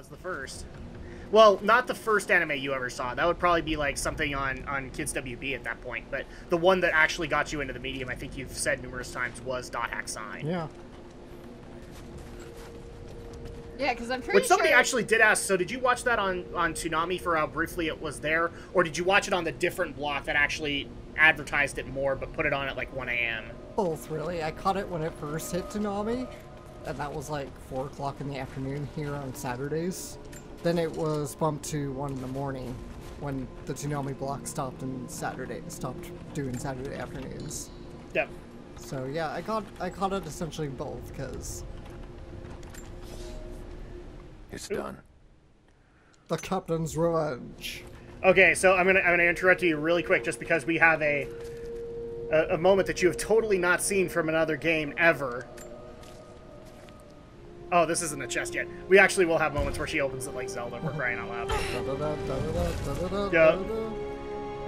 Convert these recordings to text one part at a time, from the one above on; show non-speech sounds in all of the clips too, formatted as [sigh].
was the first. Well, not the first anime you ever saw. That would probably be like something on on Kids WB at that point. But the one that actually got you into the medium, I think you've said numerous times, was Dot Hack Sign. Yeah. Yeah, because I'm pretty Which somebody sure... actually did ask. So did you watch that on on Toonami for how briefly it was there, or did you watch it on the different block that actually advertised it more but put it on at like 1 a.m.? Both, really. I caught it when it first hit Toonami, and that was like 4 o'clock in the afternoon here on Saturdays. Then it was bumped to 1 in the morning when the Toonami block stopped and Saturday stopped doing Saturday afternoons. Yep. So yeah, I got I caught it essentially both because It's done. the captain's revenge. Okay, so I'm gonna I'm gonna interrupt you really quick just because we have a, a a moment that you have totally not seen from another game ever. Oh, this isn't a chest yet. We actually will have moments where she opens it like Zelda. We're crying out loud. Yeah.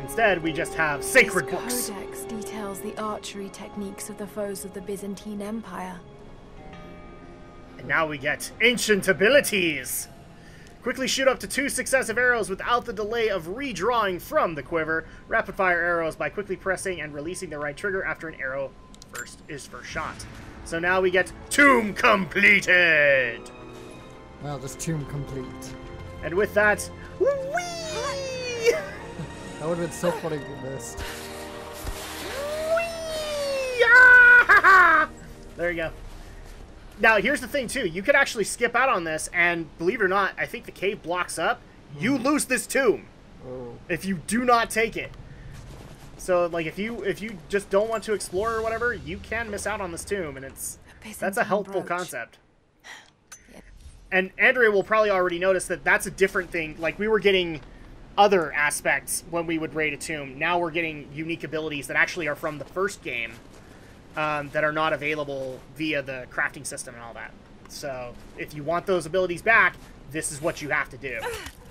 Instead, we just have sacred this books. codex details the archery techniques of the foes of the Byzantine Empire. And now we get ancient abilities. Quickly shoot up to two successive arrows without the delay of redrawing from the quiver. Rapid fire arrows by quickly pressing and releasing the right trigger after an arrow first is first shot. So now we get Tomb completed. Well, just tomb complete. And with that, whee! [laughs] That would have been so funny if we missed. Ah! [laughs] There you go. Now, here's the thing, too. You could actually skip out on this, and believe it or not, I think the cave blocks up. You lose this tomb Oh. if you do not take it. So, like, if you if you just don't want to explore or whatever, you can miss out on this tomb, and it's that's a helpful brooch. concept. [sighs] And Andrea will probably already notice that that's a different thing. Like, we were getting other aspects when we would raid a tomb. Now we're getting unique abilities that actually are from the first game um, that are not available via the crafting system and all that. So if you want those abilities back, this is what you have to do. [sighs] [laughs]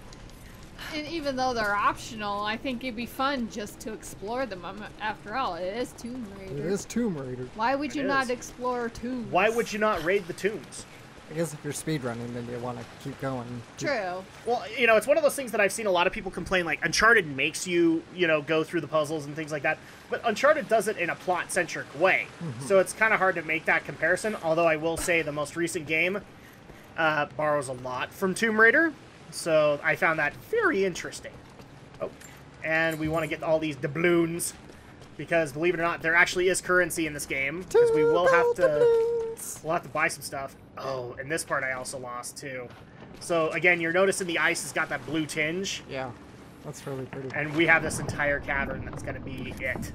And even though they're optional, I think it'd be fun just to explore them. Um, After all, it is Tomb Raider. It is Tomb Raider. Why would you It not is. explore tombs? Why would you not raid the tombs? I guess if you're speedrunning, then you want to keep going. True. Well, you know, it's one of those things that I've seen a lot of people complain like Uncharted makes you, you know, go through the puzzles and things like that. But Uncharted does it in a plot centric way. So it's kind of hard to make that comparison. Although I will say the most recent game uh, borrows a lot from Tomb Raider. So I found that very interesting. Oh, and we want to get all these doubloons because believe it or not, there actually is currency in this game because we will have to. We'll have to buy some stuff. Oh, and this part I also lost too. So again, you're noticing the ice has got that blue tinge, Yeah, that's really pretty. and we have this entire cavern that's gonna be it.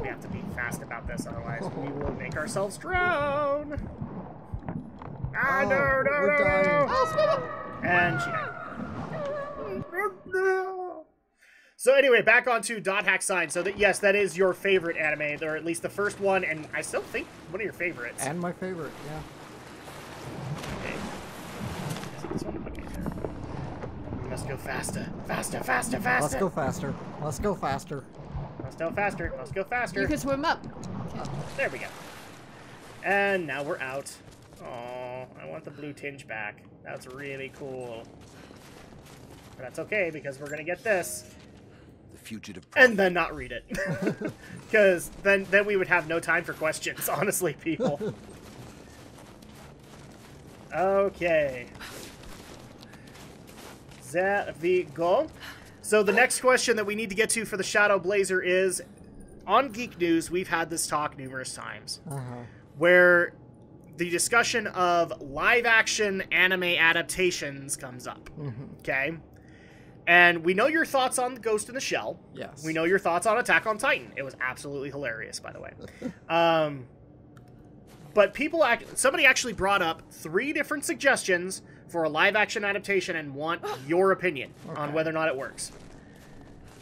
We have to be fast about this, otherwise we will make ourselves drown. Ah, Oh, no, no, we're no, dying. no. And she died. So anyway, back onto Dot Hack Sign. So that yes, that is your favorite anime, or at least the first one, and I still think one of your favorites. And my favorite, yeah. Okay. So this one, okay, there. We must go faster, faster, faster, faster. Let's go faster. Let's go faster. Let's go faster. Let's go faster. You can swim up. There we go. And now we're out. I want the blue tinge back. That's really cool. But that's okay because we're gonna get this The fugitive. and then not read it. [laughs] Because then then we would have no time for questions. [laughs] Honestly, people. Okay. There we go. So the next question that we need to get to for the Shadow Blazer is, on Geek News, we've had this talk numerous times, Uh-huh. where the discussion of live-action anime adaptations comes up. Okay. And we know your thoughts on Ghost in the Shell. Yes. We know your thoughts on Attack on Titan. It was absolutely hilarious, by the way. [laughs] um, but people, act- somebody actually brought up three different suggestions for a live action adaptation and want [gasps] your opinion on whether or not it works.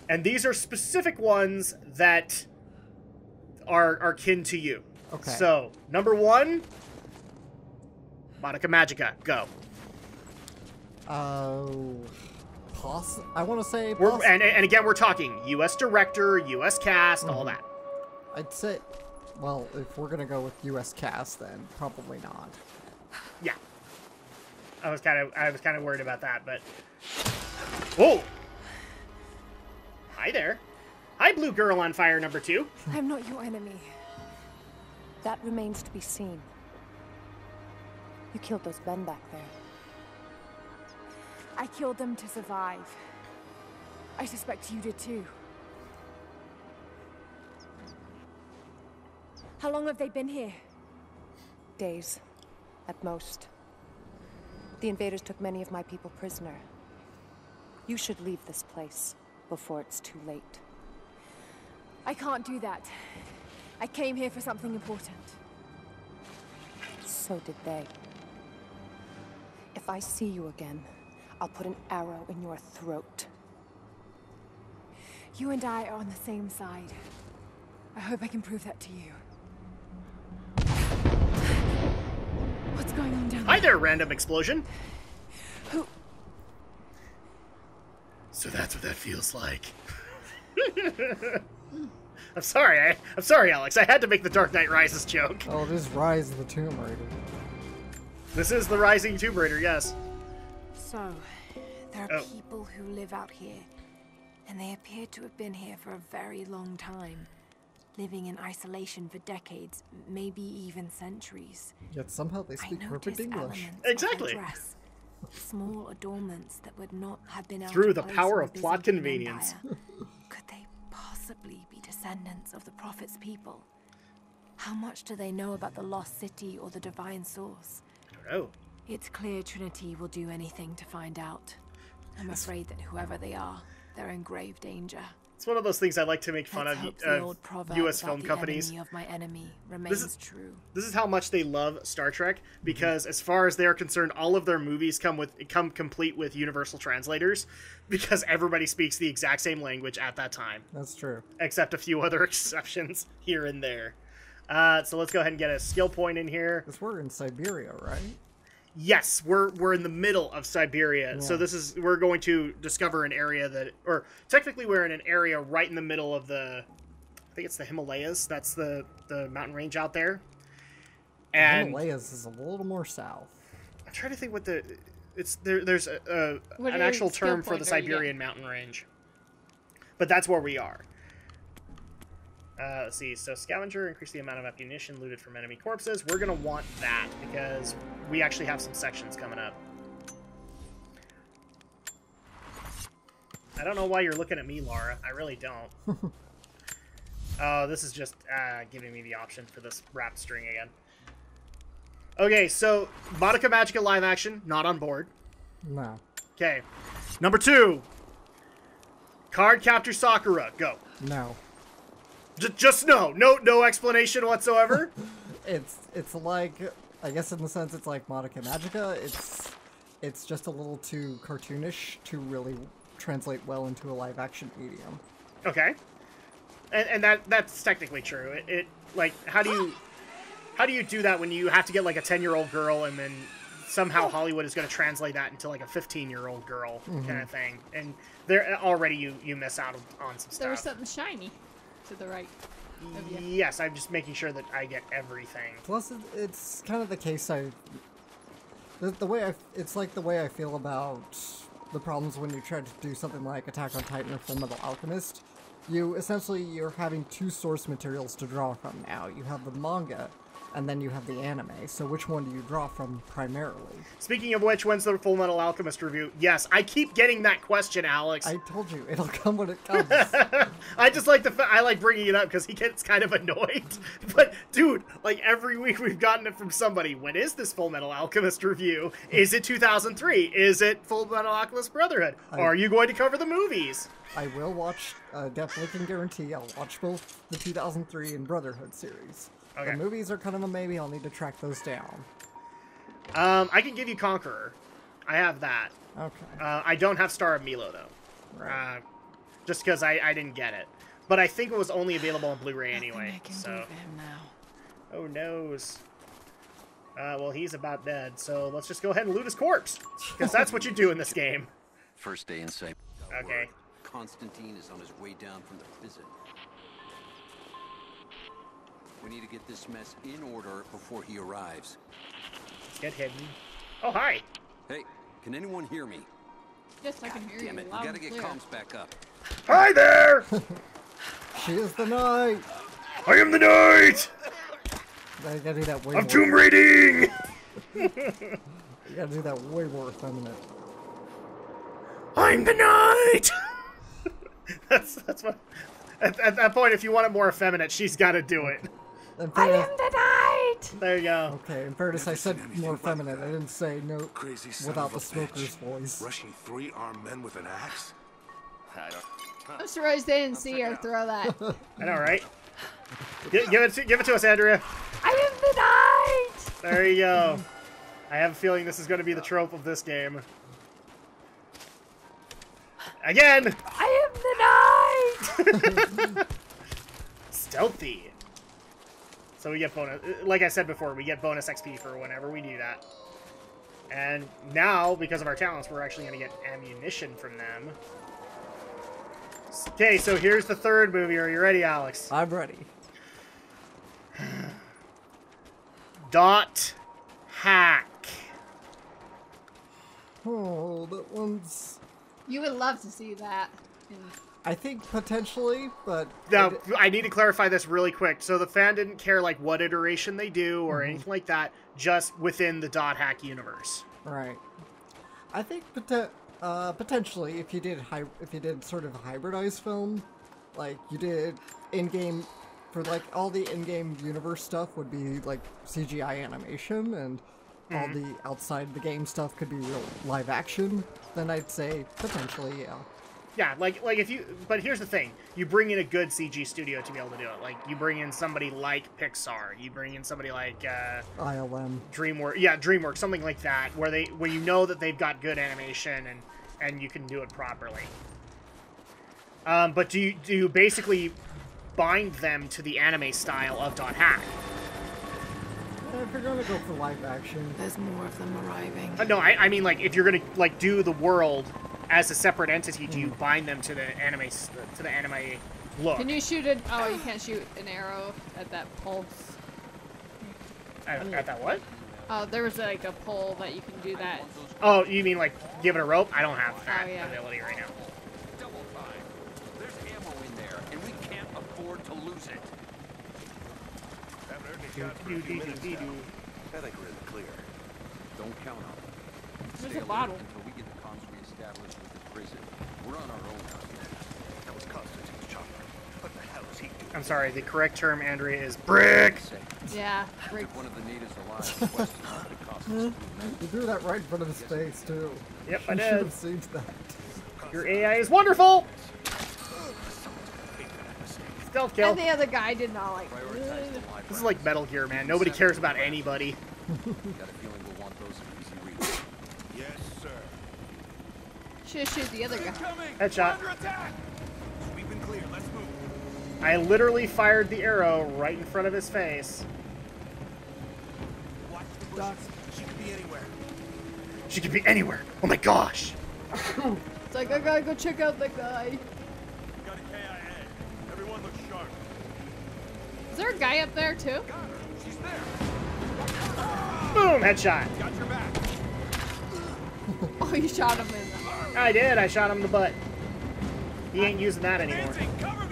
And these are specific ones that are are kin to you. Okay. So number one, Madoka Magica, go. Oh. Poss- I want to say. We're, and, and again, we're talking U.S. director, U.S. cast, all mm-hmm. that. I'd say. Well, if we're gonna go with U.S. cast, then probably not. Yeah. I was kind of I was kind of worried about that, but whoa! Hi there. Hi, blue girl on fire number two. I'm not your enemy. That remains to be seen. You killed those men back there. I killed them to survive. I suspect you did too. How long have they been here? Days, at most. The invaders took many of my people prisoner. You should leave this place before it's too late. I can't do that. I came here for something important. So did they. If I see you again, I'll put an arrow in your throat. You and I are on the same side. I hope I can prove that to you. What's going on down there? Hi there? there, random explosion. Who? So that's what that feels like. [laughs] I'm sorry, I, I'm sorry, Alex. I had to make the Dark Knight Rises joke. Oh, it is Rise of the Tomb Raider. This is the Rising Tomb Raider, yes. So, there are Oh. people who live out here, and they appear to have been here for a very long time, living in isolation for decades, maybe even centuries. Yet somehow they speak perfect English. elements of their Exactly. dress, small adornments that would not have been Through the power of plot convenience. [laughs] [laughs] Could they possibly be descendants of the Prophet's people? How much do they know about the lost city or the divine source? I know. It's clear Trinity will do anything to find out. I'm afraid that whoever they are, they're in grave danger. It's one of those things I like to make fun Let's of, hope the uh, old proverb U.S. film the companies. enemy of my enemy remains is- true. This is how much they love Star Trek mm-hmm. because, as far as they're concerned, all of their movies come with come complete with universal translators [laughs] because everybody speaks the exact same language at that time, That's true. except a few other [laughs] exceptions here and there. Uh, so let's go ahead and get a skill point in here. Because we're in Siberia, right? Yes, we're we're in the middle of Siberia. So this is we're going to discover an area that or technically we're in an area right in the middle of the I think it's the Himalayas. That's the the mountain range out there. And Himalayas is a little more south. I'm trying to think what the it's there there's a, a an actual term for the point are you getting? Siberian mountain range. But that's where we are. Uh, let's see. So scavenger, increase the amount of ammunition looted from enemy corpses. We're gonna want that because we actually have some sections coming up. I don't know why you're looking at me, Laura. I really don't. [laughs] Oh, this is just uh, giving me the option for this wrap string again. Okay, so Madoka Magica live action, not on board. No. Okay. Number two. Cardcaptor Sakura. Go. No. J- just no. No no explanation whatsoever. [laughs] It's it's like I guess in the sense it's like Madoka Magica. It's it's just a little too cartoonish to really translate well into a live action medium. okay. And, and that that's technically true. It, it like how do you how do you do that when you have to get like a 10-year-old girl and then somehow Hollywood is going to translate that into like a 15-year-old girl mm-hmm. kind of thing. And there already you you miss out on some There was something shiny to the right. Yes, I'm just making sure that I get everything. Plus, it's kind of the case I. The, the way I, it's like the way I feel about the problems when you try to do something like Attack on Titan or Full Metal Alchemist. You essentially you're having two source materials to draw from now. You have the manga, and then you have the anime. So which one do you draw from primarily? Speaking of which, when's the Full Metal Alchemist review? Yes, I keep getting that question, Alex. I told you it'll [laughs] come when it comes. I just like the fa- I like bringing it up because he gets kind of annoyed. [laughs] But dude, like every week we've gotten it from somebody. When is this Full Metal Alchemist review? Is it 2003? Is it Full Metal Alchemist Brotherhood? I- Are you going to cover the movies? I will watch. Uh, definitely can guarantee I'll watch both the 2003 and Brotherhood series. Okay. The movies are kind of a maybe. I'll need to track those down. Um, I can give you Conqueror. I have that. Okay. Uh, I don't have Star of Milo though, Right. uh, just because I, I didn't get it. But I think it was only available on Blu-ray anyway. I can So. do for him now. Oh noes. Uh, well, he's about dead, so let's just go ahead and loot his corpse, because that's what you do in this [laughs] game. First day in sight. Okay. Constantine is on his way down from the prison. We need to get this mess in order before he arrives. Get hidden. Oh hi. Hey, can anyone hear me? Yes, I can hear Damn you it, we gotta get clear. comms back up. Hi there! [laughs] She is the knight. I am the knight! I gotta do that way I'm more. tomb raiding! [laughs] You gotta do that way more effeminate. I'm the knight! [laughs] that's that's what. At, at that point, if you want it more effeminate, she's got to do it. In fairness, the knight! There you go. okay, in fairness, I said more like effeminate. that. I didn't say no Crazy without the a smoker's bitch. voice. Rushing three armed men with an axe? I don't. I'm surprised they didn't see her throw that. [laughs] I know, right? Gi- give it to give it to us, Andrea. I am the knight! There you go. I have a feeling this is going to be the trope of this game. Again, I am the knight! [laughs] stealthy. So we get bonus. Like I said before, we get bonus XP for whenever we do that. And now, because of our talents, we're actually going to get ammunition from them. Okay, so here's the third movie. Are you ready, Alex? I'm ready. [sighs] Dot hack. Oh, that one's. You would love to see that. in- I think potentially, but Now, I need to clarify this really quick. So the fan didn't care like what iteration they do or anything like that, just within the dot hack universe. right. I think uh, potentially if you did hy- if you did sort of a hybridized film, like you did in-game for like all the in-game universe stuff would be like CGI animation and all Mm-hmm. the outside the game stuff could be real live action. Then I'd say potentially, yeah. Yeah, like like if you but here's the thing. You bring in a good CG studio to be able to do it. Like you bring in somebody like Pixar, you bring in somebody like uh ILM. DreamWorks, yeah, DreamWorks, something like that, where they where you know that they've got good animation and and you can do it properly. Um, but do you do you basically bind them to the anime style of Dot Hack? If you're gonna go for live action, There's more of them arriving. Uh, no, I, I mean like if you're gonna like do the world as a separate entity, do you bind them to the anime to the anime look? Can you shoot it? Oh, you can't shoot an arrow at that pulse. at, at that what? Oh, there was like a pole that you can do that. Oh, you mean like give it a rope? I don't have oh, that Oh, yeah. ability right now. Double time. There's ammo in there, and we can't afford to lose it. Haven't heard any shots a few minutes now. I think we're in the clear. Don't count on it. There's Stay a alert bottle. Until we get the comms reestablished with the prison. We're on our own out here. That was Constantine's chopper. What the hell is he doing? I'm sorry. The correct term, Andrea, is brick. Yeah, break. if one of the natives alive questions what it costs us to move you threw that right in front of his face too. Yep, I You should did. have seen that. Your AI is wonderful. Stealth kill. And the other guy did not like. prioritize This is like Metal Gear, man. Nobody cares about anybody. Got a feeling we'll want those in easy reach. Yes, sir. Should shoot the other guy. Headshot. We've been clear. Let's move. I literally fired the arrow right in front of his face. Watch the bushes. She could be anywhere. She could be anywhere. Oh my gosh. [laughs] It's like I gotta go check out the guy. Got a KIA. Everyone looks sharp. Is there a guy up there too? She's there. Boom, headshot. Got your back. [laughs] Oh, you shot him in the. I did. I shot him in the butt. He ain't using that anymore. Nancy, cover me.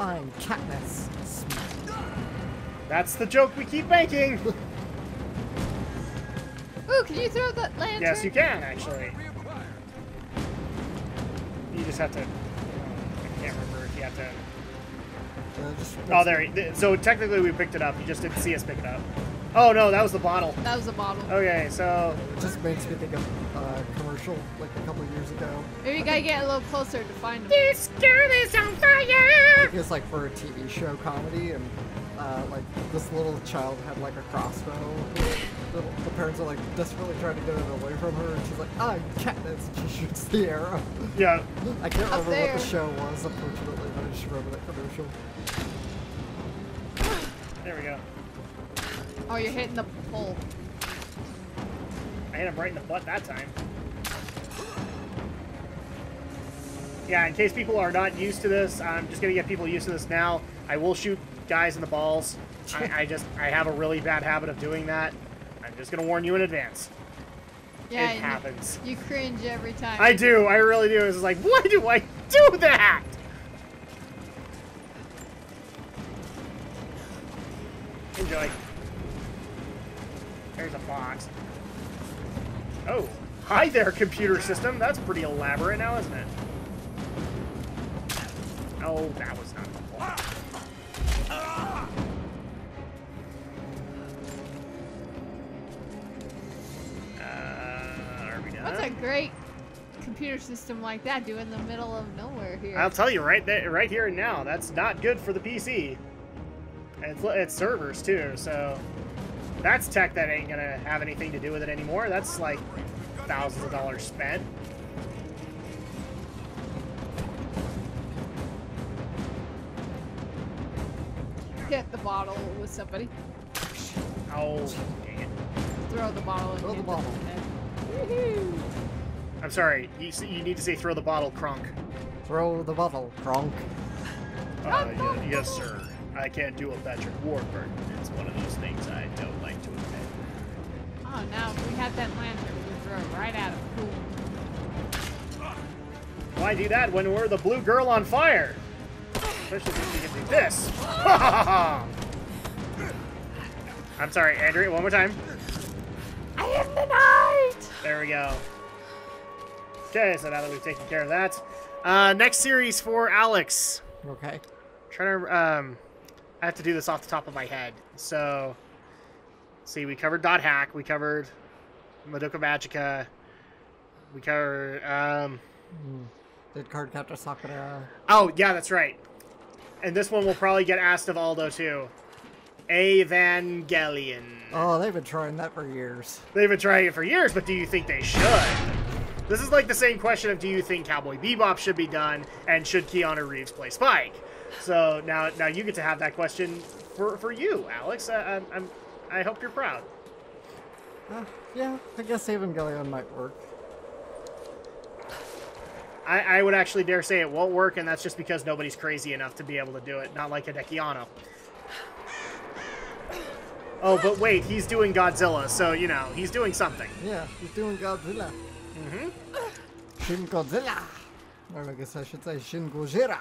I'm Katniss. That's the joke we keep making. [laughs] Ooh, can you throw that lantern? Yes, you can actually. You just have to. I can't remember if you have to. Uh, just, Oh, there. he- So technically, we picked it up. You just didn't see us pick it up. Oh no, that was the bottle. That was the bottle. Okay, so It just makes me think of a commercial like a couple years ago. Maybe you gotta get a little closer to find him. this girl is on fire. It's like for a TV show comedy, and uh, like this little child had like a crossbow. The, the parents are like desperately trying to get it away from her, and she's like, "I'm Katniss." And she shoots the arrow. Yeah. I can't remember what the show was, unfortunately, but I just remember that commercial. There we go. Oh, you're hitting the pole. I hit him right in the butt that time. Yeah, in case people are not used to this, I'm just gonna get people used to this now. I will shoot guys in the balls. I, I just I have a really bad habit of doing that. I'm just gonna warn you in advance. Yeah, it and happens. You cringe every time. I do. I really do. It's like, why do I do that? Box. Oh, hi there, computer system. That's pretty elaborate now, isn't it? Oh, that was not helpful. Uh? What's a great computer system like that do in the middle of nowhere here? I'll tell you right there, right here and now. That's not good for the PC. It's, it's servers too, so that's tech that ain't gonna have anything to do with it anymore. That's like thousands of dollars spent. Hit the bottle with somebody. Oh, dang it. Throw the bottle and Throw the bottle. them in the head. Woohoo! I'm sorry. You, you need to say throw the bottle, Kronk. Throw the bottle, Kronk. Uh, y- yes, sir. I can't do a Patrick Warburton. It's one of those things I don't like to admit. Oh, now if we had that lantern, we would throw it right at him. Cool. Why do that when we're the blue girl on fire? Especially if you can do this. [laughs] I'm sorry, Andrea, one more time. I am the knight! There we go. Okay, so now that we've taken care of that, uh, next series for Alex. Okay. trying to, um, I have to do this off the top of my head. So, see, we covered Dot Hack, we covered Madoka Magica, we covered, um, Did Cardcaptor Sakura? oh, yeah, that's right. And this one will probably get asked of Aldo too. Evangelion. Oh, they've been trying that for years. They've been trying it for years, but do you think they should? This is like the same question of do you think Cowboy Bebop should be done and should Keanu Reeves play Spike? So now, now you get to have that question for, for you, Alex. Uh, I'm, I'm, I hope you're proud. Uh, yeah, I guess Evangelion might work. I, I would actually dare say it won't work, and that's just because nobody's crazy enough to be able to do it. Not like Hideaki Anno. Oh, but wait, he's doing Godzilla, so you know he's doing something. Yeah, he's doing Godzilla. Mm-hmm. Shin Godzilla. Or I guess I should say Shin Gojira.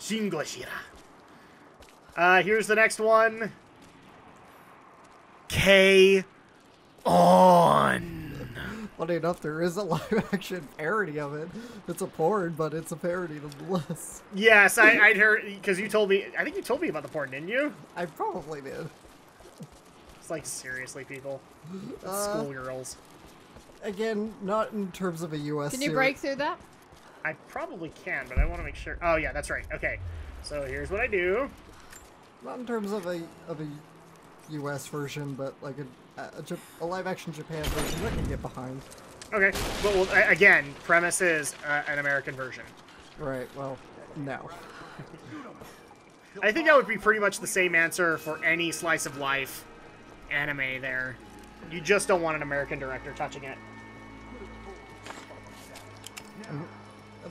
Shin Gojira. Uh, here's the next one. K on. Funny enough, there is a live [laughs] action parody of it. It's a porn, but it's a parody nonetheless. Yes, I, I'd heard [laughs] because you told me. I think you told me about the porn, didn't you? I probably did. It's like seriously, people, Uh, schoolgirls. Again, not in terms of a U.S. Can you seri- break through that? I probably can, but I want to make sure. Oh yeah, that's right. Okay, so here's what I do. Not in terms of a of a U.S. version, but like a a, a live action Japan version. I can get behind. Okay, but well, again, premise is uh, an American version. Right. Well, no. I think that would be pretty much the same answer for any slice of life anime. There, you just don't want an American director touching it.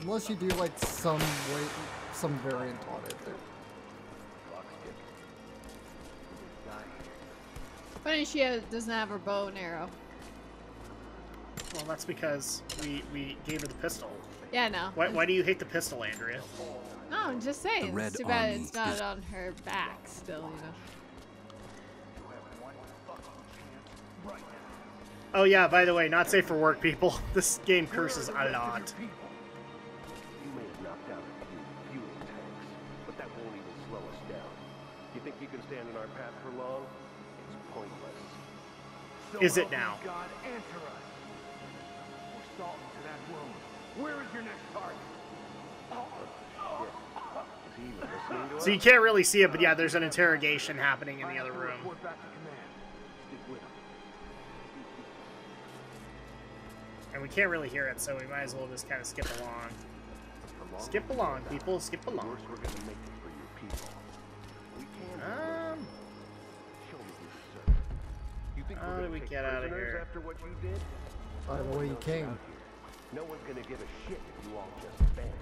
Unless you do like some way, some variant on it. Funny she has, doesn't have her bow and arrow. Well, that's because we we gave her the pistol. Yeah, no. Why, why do you hate the pistol, Andrea? No, I'm just saying. Red it's too bad it's not is- on her back still, you know. Oh yeah, by the way, not safe for work, people. [laughs] This game curses a lot. You may have knocked out a few fuel tanks, but that won't even slow us down. You think you can stand in our path for long? Is it now? God, answer us. We're that wound. Where is your next target? Is he even listening to us? So you can't really see it, but yeah, there's an interrogation happening in the other room. Report back to command. Stick with him. And we can't really hear it, so we might as well just kind of skip along. Skip along, people, skip along. think How do we get out of here? After what you did? By the way you came. No one's gonna give a shit if you all just vanish.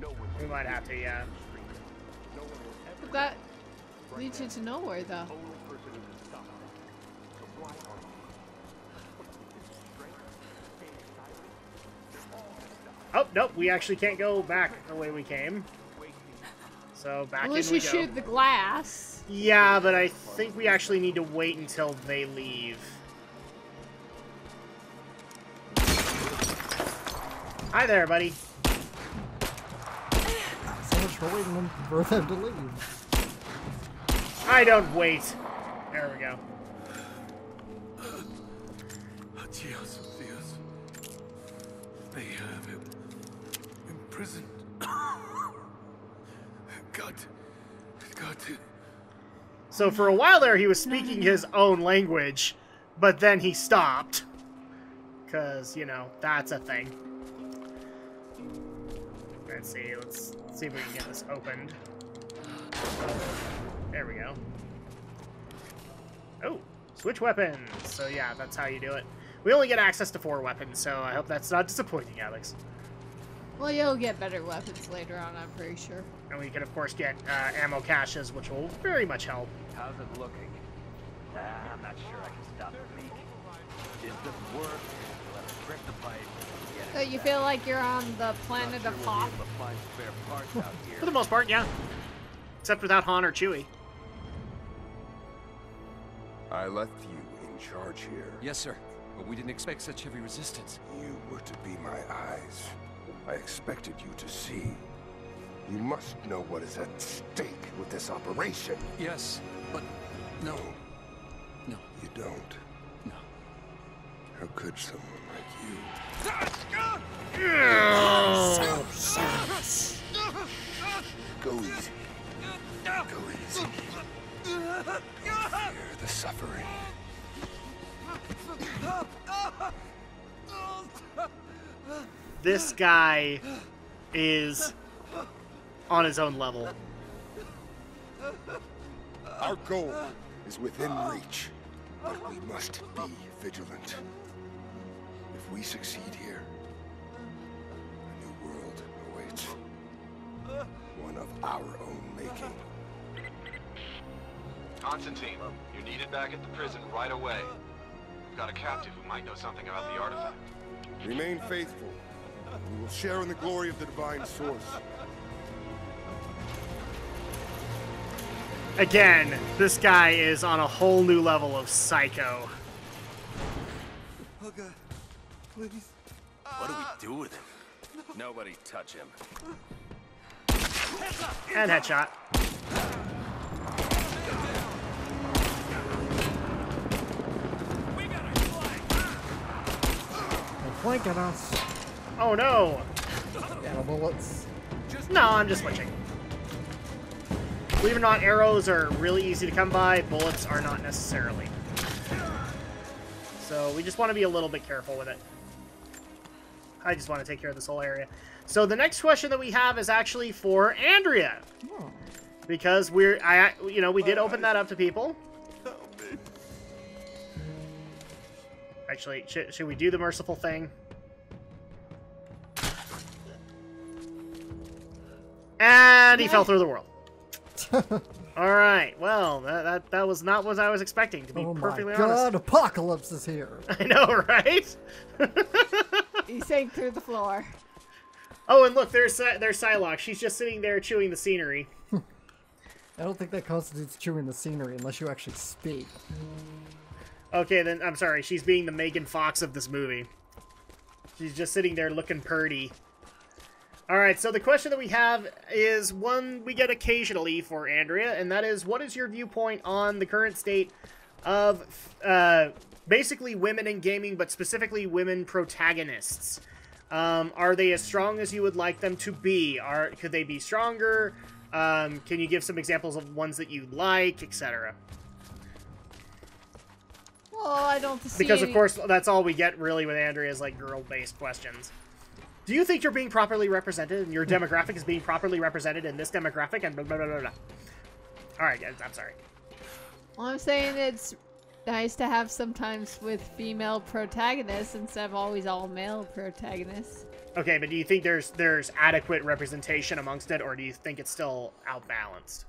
No one. We might have to, yeah. But that leads you to nowhere, though. Oh, nope, we actually can't go back the way we came. So back Unless you shoot the glass. Yeah, but I think we actually need to wait until they leave. Hi there, buddy. So much for waiting them- for them to leave. I don't wait. There we go. Dios, Dios. They have him imprisoned. [coughs] God, God, So for a while there, he was speaking his own language, but then he stopped. Because, you know, that's a thing. Let's see, let's see if we can get this opened. There we go. Oh, switch weapons. So yeah, that's how you do it. We only get access to four weapons, so I hope that's not disappointing, Alex. Well, you'll get better weapons later on, I'm pretty sure. And we can, of course, get uh, ammo caches, which will very much help. How's it looking? Ah, I'm not sure I can stop the leak. It doesn't work. We'll have the pipe. So you feel like you're on the planet sure of we'll be Hoth? able to find spare parts out [laughs] here. For the most part, yeah. Except without Han or Chewie. I left you in charge here. Yes, sir. But we didn't expect such heavy resistance. You were to be my eyes. I expected you to see. You must know what is at stake with this operation. Yes, but no. No. You don't. No. How could someone like you? Go easy. Go easy. Don't fear the suffering. This guy is on his own level. Our goal is within reach, but we must be vigilant. If we succeed here, a new world awaits. One of our own making. Constantine, you're needed back at the prison right away. We've got a captive who might know something about the artifact. Remain faithful. We will share in the glory of the divine source. Again, this guy is on a whole new level of psycho. Oh God, please. What do we do with him? Nobody touch him. And headshot. They're flanking us. Oh no! Yeah, bullets. No, I'm just switching. Believe it or not, arrows are really easy to come by, bullets are not necessarily. So we just want to be a little bit careful with it. I just want to take care of this whole area. So the next question that we have is actually for Andrea. Oh. Because we're, I, you know, we did open that up to people. Actually, should, should we do the merciful thing? And he fell through the world. [laughs] All right. Well, that, that that was not what I was expecting. To be Oh my perfectly god, honest. apocalypse is here. [laughs] I know, right? [laughs] He sank through the floor. oh, and look, there's Psy- there's Psylocke. She's just sitting there chewing the scenery. I don't think that constitutes chewing the scenery unless you actually speak. Okay, then I'm sorry. She's being the Megan Fox of this movie. She's just sitting there looking purty. All right, so the question that we have is one we get occasionally for Andrea, and that is, what is your viewpoint on the current state of uh, basically women in gaming, but specifically women protagonists? Um, are they as strong as you would like them to be? Are could they be stronger? Um, can you give some examples of ones that you like, etc.? Well, I don't see Because of any- course that's all we get really with Andrea is like girl-based questions. Do you think you're being properly represented and your demographic is being properly represented in this demographic and blah blah blah blah? blah. All right, guys, I'm sorry. Well, I'm saying it's nice to have sometimes with female protagonists instead of always all male protagonists. Okay, but do you think there's there's adequate representation amongst it, or do you think it's still outbalanced?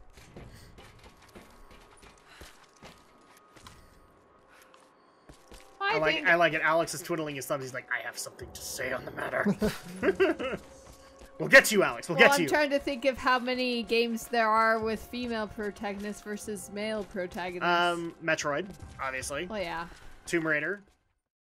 I I like think- I like it. Alex is twiddling his thumbs. He's like, I have something to say on the matter. [laughs] we'll get you, Alex. We'll well, get I'm you. trying to think of how many games there are with female protagonists versus male protagonists. Um, Metroid, obviously. well, yeah. Tomb Raider,